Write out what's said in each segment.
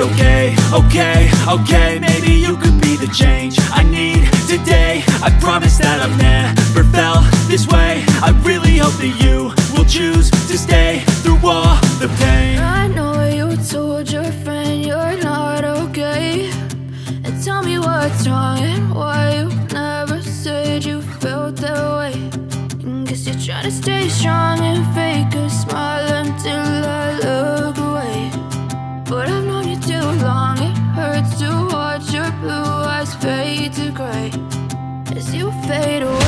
okay Okay, okay, maybe you could be the change I need today. I promise that I've never felt this way. I really hope that you will choose to stay through all the pain. I know you told your friend you're not okay. And tell me what's wrong and why you never said you felt that way. And guess you're trying to stay strong and fake a smile until I look fade away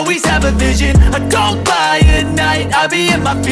always have a vision. I don't